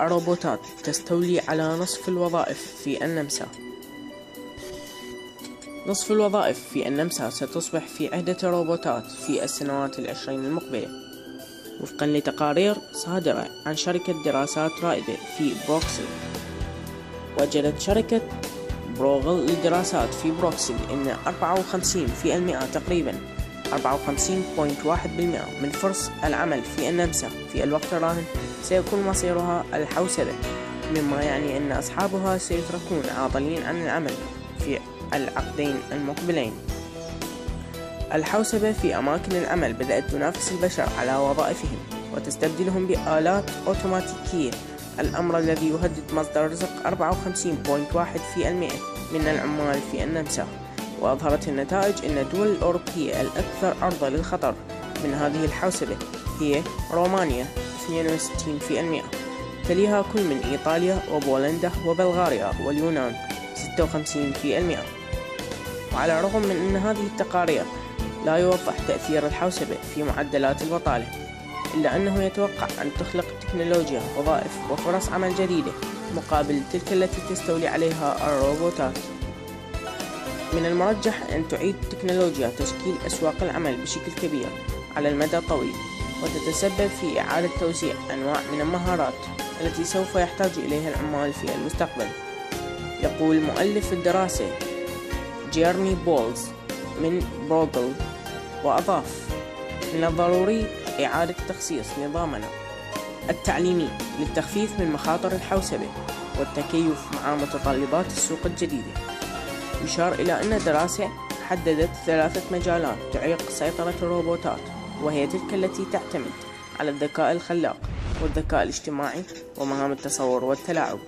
الروبوتات تستولي على نصف الوظائف في النمسا. نصف الوظائف في النمسا ستصبح في عهدة الروبوتات في السنوات العشرين المقبلة. وفقا لتقارير صادرة عن شركة دراسات رائدة في بروكسل. وجدت شركة بروغل للدراسات في بروكسل أن 54% تقريبا 54.1% من فرص العمل في النمسا في الوقت الراهن. سيكون مصيرها الحوسبة مما يعني أن أصحابها سيتركون عاطلين عن العمل في العقدين المقبلين. الحوسبة في أماكن العمل بدأت تنافس البشر على وظائفهم وتستبدلهم بآلات أوتوماتيكية. الأمر الذي يهدد مصدر رزق 54.1% من العمال في النمسا. وأظهرت النتائج أن الدول الأوروبية الأكثر عرضة للخطر من هذه الحوسبة هي رومانيا. 62% تليها كل من إيطاليا وبولندا وبلغاريا واليونان. 56% وعلى الرغم من أن هذه التقارير لا يوضح تأثير الحوسبة في معدلات البطالة إلا أنه يتوقع أن تخلق التكنولوجيا وظائف وفرص عمل جديدة مقابل تلك التي تستولي عليها الروبوتات. من المرجح أن تعيد التكنولوجيا تشكيل أسواق العمل بشكل كبير على المدى الطويل. وتتسبب في إعادة توزيع أنواع من المهارات التي سوف يحتاج إليها العمال في المستقبل. يقول مؤلف الدراسة جيرمي بولز من بروغل وأضاف من الضروري إعادة تخصيص نظامنا التعليمي للتخفيف من مخاطر الحوسبة والتكيف مع متطلبات السوق الجديدة يشار إلى أن الدراسة حددت ثلاثة مجالات تعيق سيطرة الروبوتات وهي تلك التي تعتمد على الذكاء الخلاق والذكاء الاجتماعي ومهام التصور والتلاعب.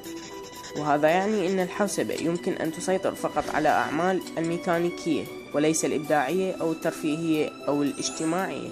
وهذا يعني أن الحوسبة يمكن أن تسيطر فقط على أعمال الميكانيكية وليس الإبداعية أو الترفيهية أو الاجتماعية.